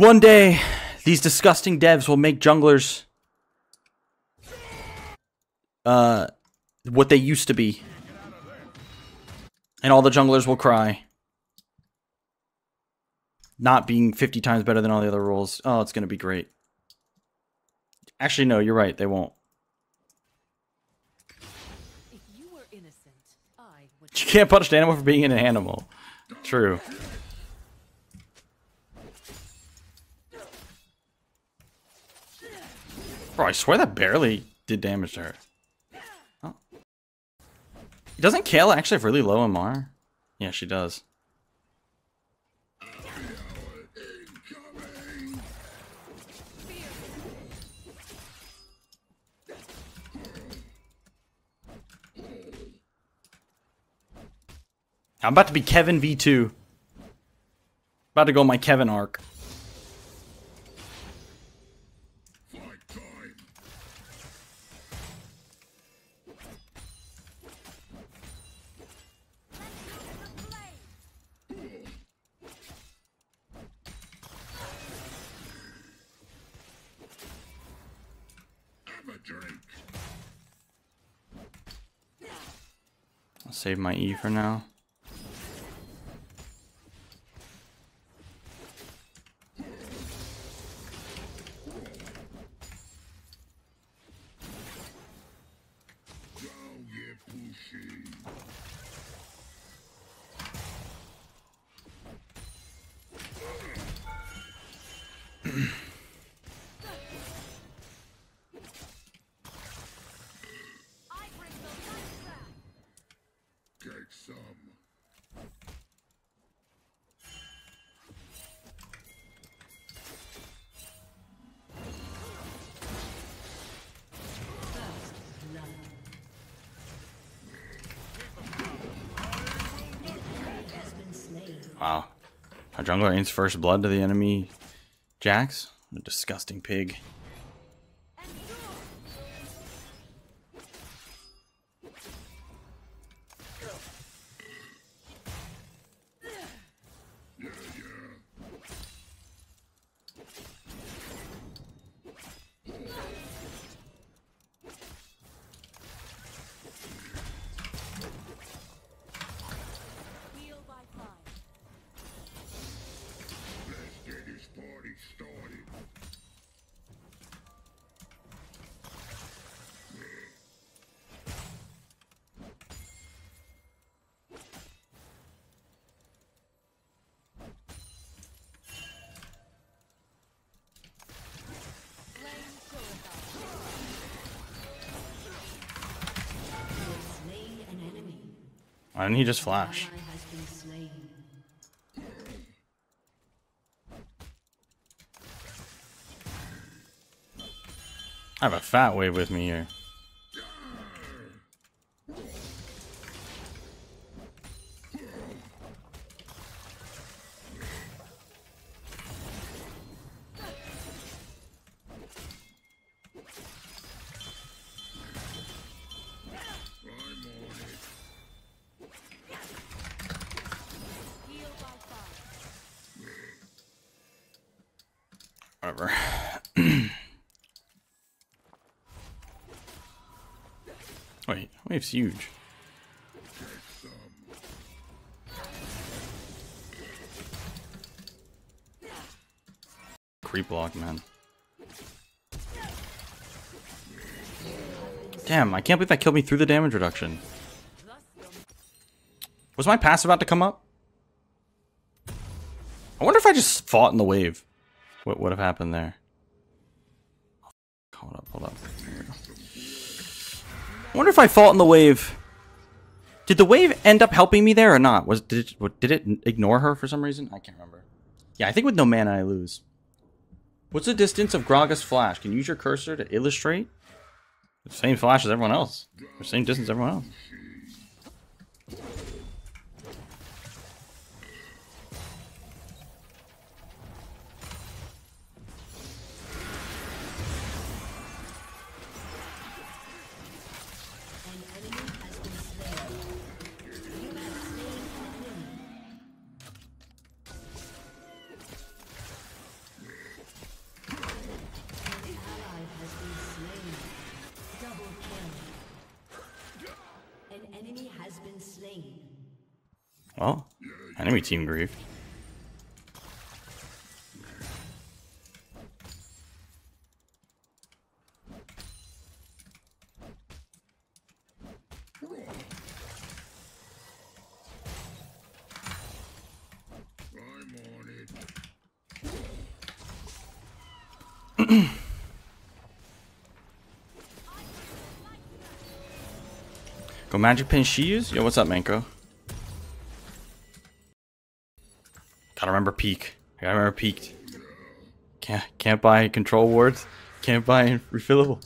One day, these disgusting devs will make junglers uh, what they used to be. And all the junglers will cry. Not being 50 times better than all the other roles. Oh, it's going to be great. Actually, no, you're right. They won't. If you were innocent, I would. You can't punish an animal for being an animal. True. Bro, I swear that barely did damage to her. Oh. Doesn't Kayla actually have really low MR? Yeah, she does. I'm about to be Kevin V2. About to go my Kevin arc. E for now. Our jungler aims first blood to the enemy Jax. A disgusting pig. Why didn't he just flash? I have a fat wave with me here. Wait, wave's huge. Creep block, man. Damn, I can't believe that killed me through the damage reduction. Was my pass about to come up? I wonder if I just fought in the wave. What would have happened there? Hold up, hold up. I wonder if I fought in the wave. Did the wave end up helping me there or not? Was did it, did it ignore her for some reason? I can't remember. Yeah, I think with no mana I lose. What's the distance of Gragas flash? Can you use your cursor to illustrate? The same flash as everyone else. The same distance as everyone else. Team grief. Go magic pin Shiz? Yo, what's up, Manko? Remember peak. I remember peaked. Can't can't buy control wards. Can't buy refillable.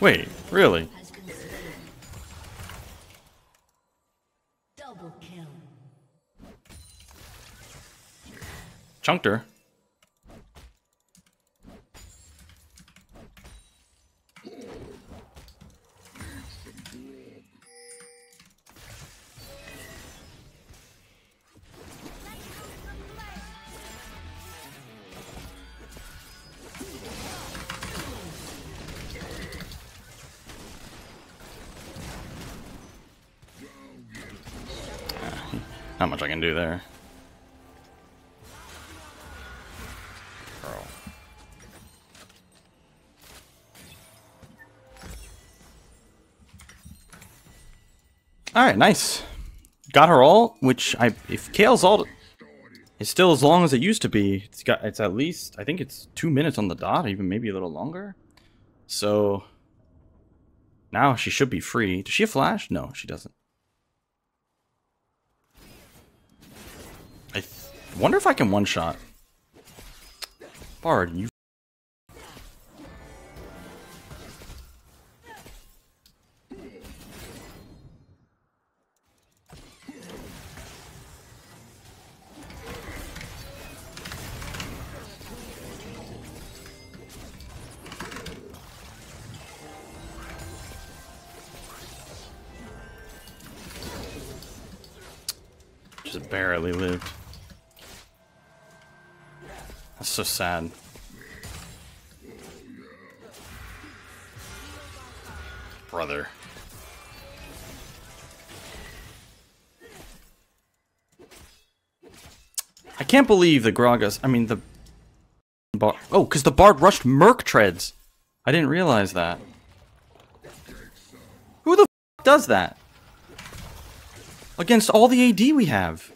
Wait, really? Has been slain. Double kill. Chunked her. Not much I can do there. Alright, nice. Got her all, which I if Kayle's all is still as long as it used to be, it's got it's at least I think it's two minutes on the dot, even maybe a little longer. So now she should be free. Does she have flash? No, she doesn't. I wonder if I can one shot. Bard, you. Just barely lived. That's so sad. Brother. I can't believe the Gragas. I mean the. Bar oh, because the Bard rushed Merc treads. I didn't realize that. Who the does that? Against all the AD we have.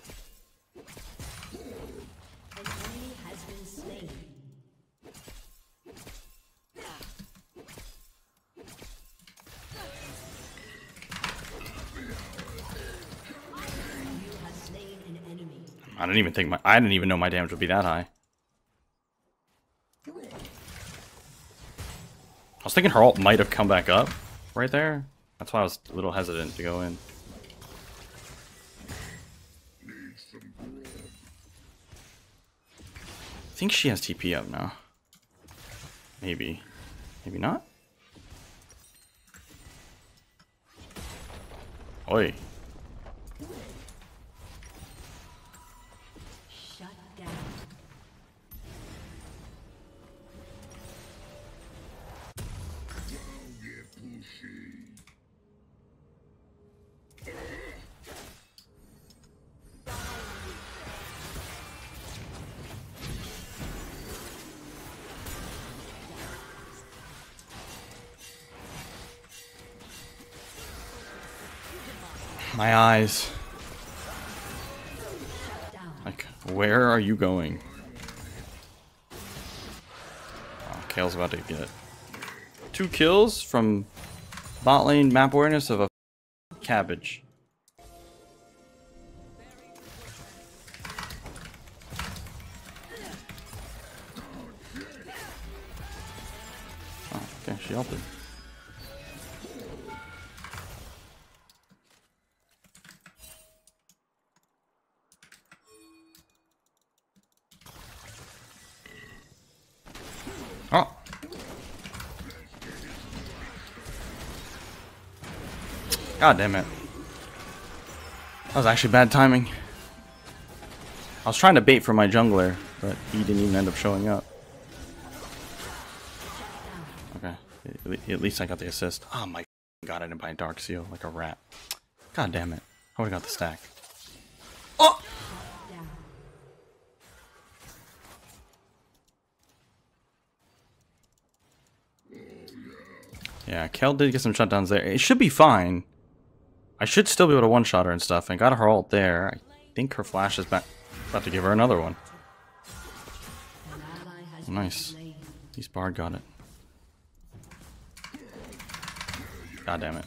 I didn't even think my. I didn't even know my damage would be that high. I was thinking her ult might have come back up right there. That's why I was a little hesitant to go in. I think she has TP up now. Maybe. Maybe not? Oi. My eyes. Like, where are you going? Oh, Kayle's about to get two kills from bot lane map awareness of a cabbage. Oh, okay, she ulted. God damn it. That was actually bad timing. I was trying to bait for my jungler, but he didn't even end up showing up. Okay. At least I got the assist. Oh my god, I didn't buy a Dark Seal like a rat. God damn it. I would've got the stack. Oh! Yeah, Kel did get some shutdowns there. It should be fine. I should still be able to one-shot her and stuff. I got her ult there. I think her flash is back. About to give her another one. Nice. At least Bard got it. God damn it.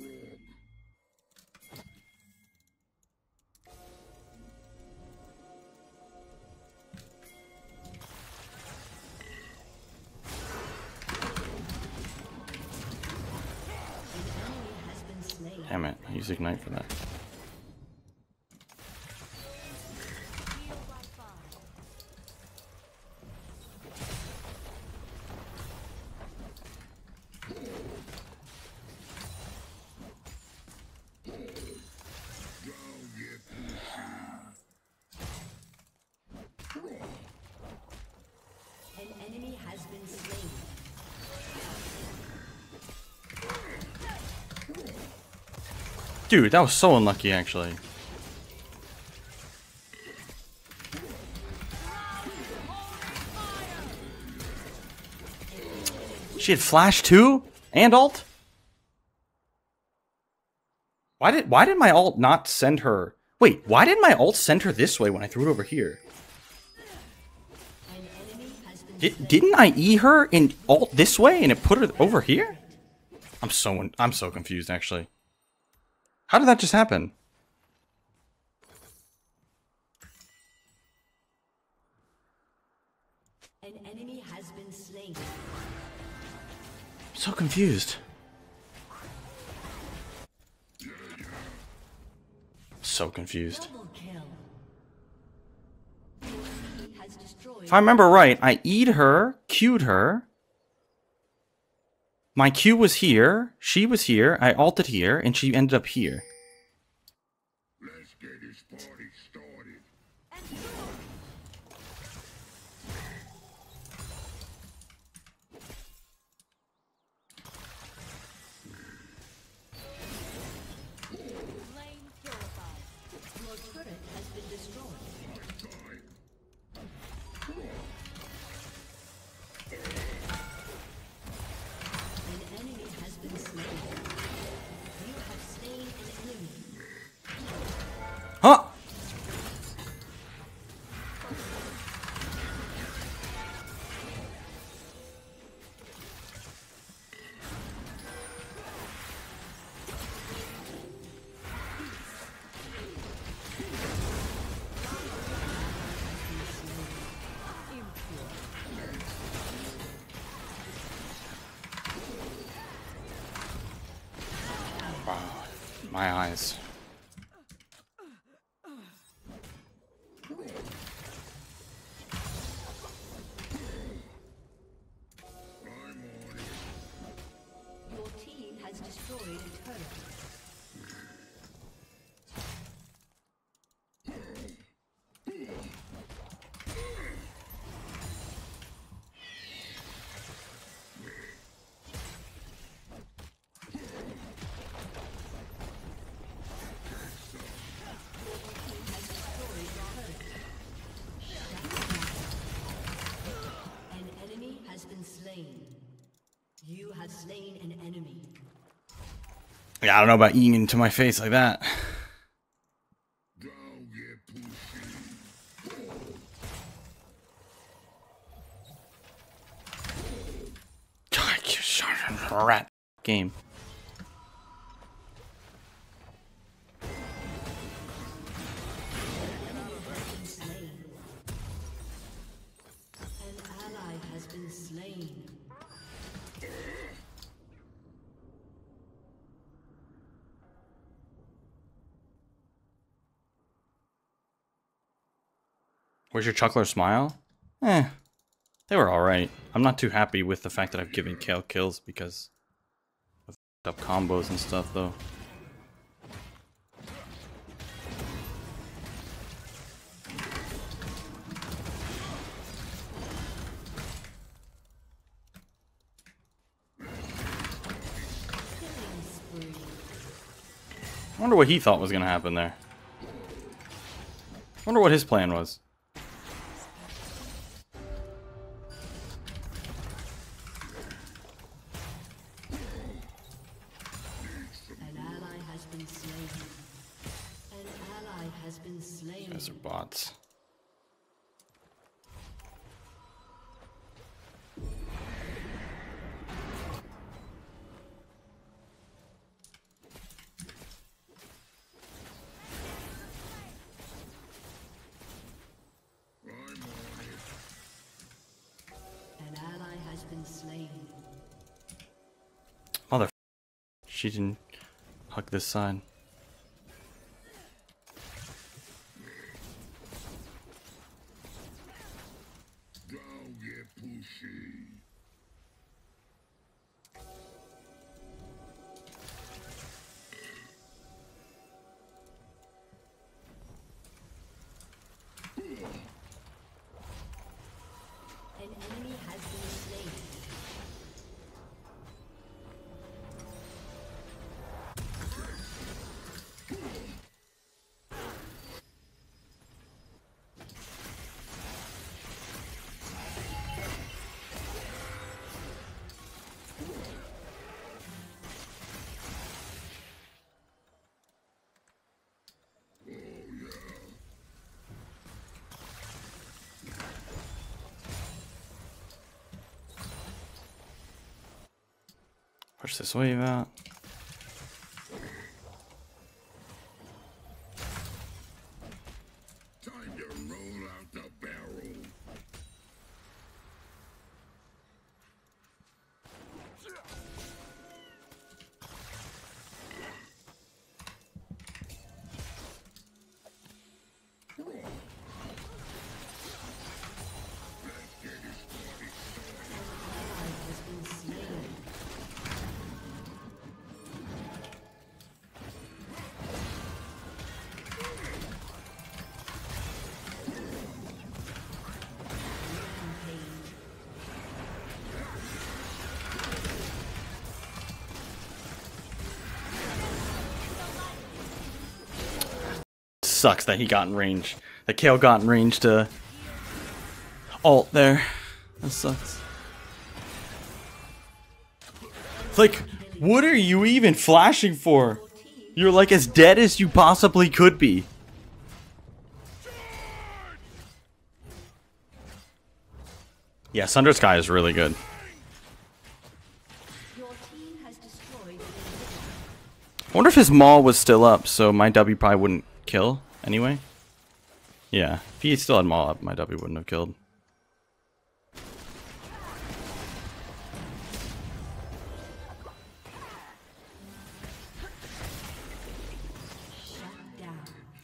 It. Ignite for that. An enemy has been slain. Dude, that was so unlucky, actually. She had flash too? And alt? Why did why did my alt not send her? Wait, why did my alt send her this way when I threw it over here? Did, didn't I E her in alt this way and it put her over here? I'm so I'm so confused actually. How did that just happen? An enemy has been slain. so confused. So confused. Double kill. Your team has destroyed. If I remember right, I E'd her, Q'd her. My Q was here, she was here, I ulted here, and she ended up here. Destroyed a turret. Has destroyed a turret. An enemy has been slain. You have slain an enemy. Yeah, I don't know about eating into my face like that. Rat. game. Where's your chuckler smile? Eh, they were alright. I'm not too happy with the fact that I've given Kayle kills because of up combos and stuff, though. I wonder what he thought was gonna happen there. I wonder what his plan was. Hug this side. Push this wave out. Sucks that he got in range. That Kayle got in range to alt there. That sucks. It's like, what are you even flashing for? You're like as dead as you possibly could be. Yeah, Sundered Sky is really good. I wonder if his maul was still up, so my W probably wouldn't kill anyway. Yeah, if he still had maul up, my W wouldn't have killed.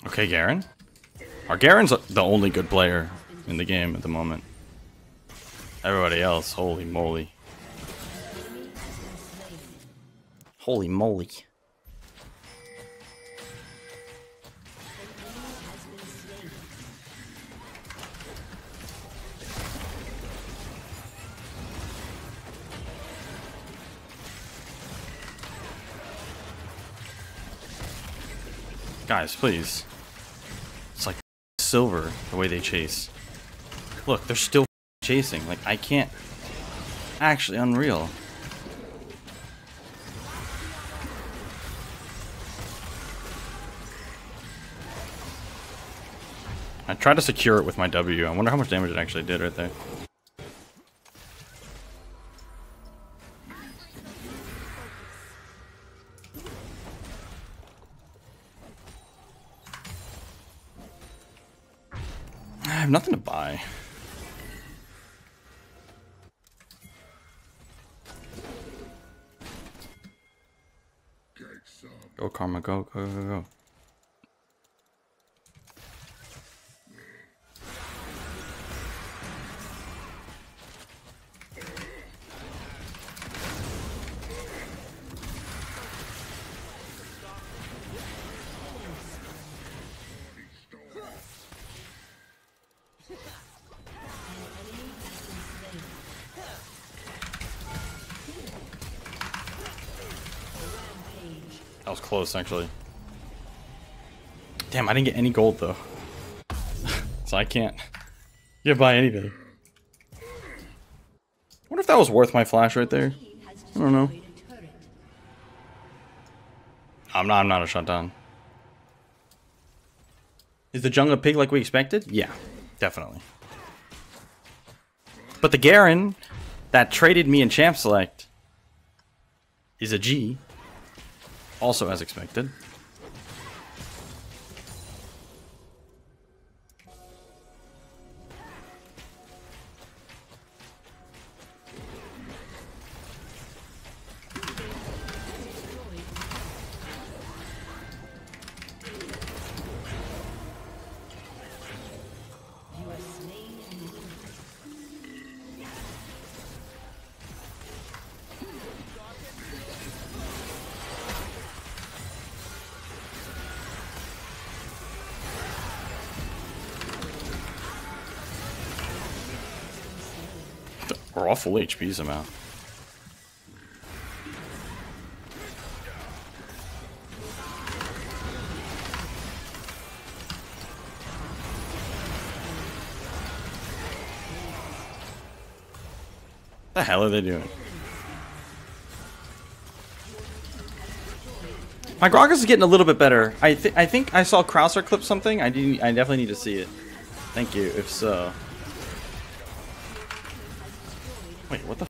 Okay, Garen. Our Garen's the only good player in the game at the moment. Everybody else, holy moly. Holy moly. Guys, please. It's like silver the way they chase. Look, they're still chasing. Like, I can't. Actually, unreal. I tried to secure it with my W. I wonder how much damage it actually did right there. Have nothing to buy. Go, Karma, go, go, go, go. That was close, actually. Damn, I didn't get any gold, though. so I can't get buy anything. wonder if that was worth my flash right there. I don't know. I'm not, I'm not a shutdown. Is the jungle pig like we expected? Yeah, definitely. But the Garen that traded me in Champ Select is a G. Also as expected. We're all full HP somehow. The hell are they doing? My Gragas is getting a little bit better. I th I think I saw Krauser clip something. I do. I definitely need to see it. Thank you. If so. Wait, what the?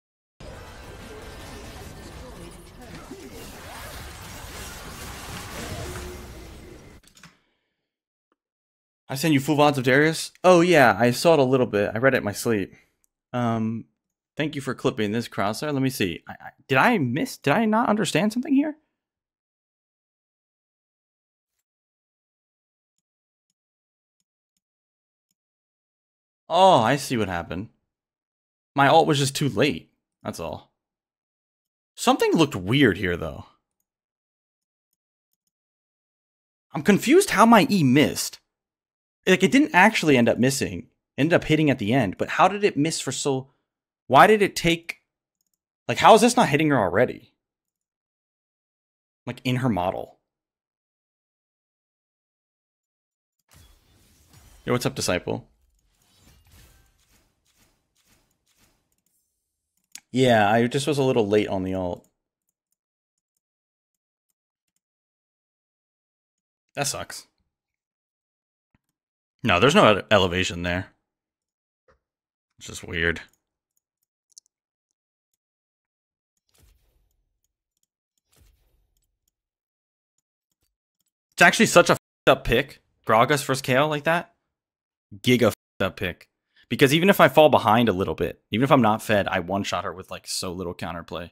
I sent you full VODs of Darius? Oh yeah, I saw it a little bit. I read it in my sleep. Um, thank you for clipping this crosshair. Let me see. I, I, did I miss? Did I not understand something here? Oh, I see what happened. My alt was just too late. That's all. Something looked weird here, though. I'm confused how my E missed. Like, it didn't actually end up missing. It ended up hitting at the end, but how did it miss for so... Why did it take... Like, how is this not hitting her already? Like, in her model. Yo, what's up, Disciple? Yeah, I just was a little late on the alt. That sucks. No, there's no elevation there. It's just weird. It's actually such a up pick. Gragas versus Kayle like that. Giga up pick. Because even if I fall behind a little bit, even if I'm not fed, I one shot her with like so little counterplay.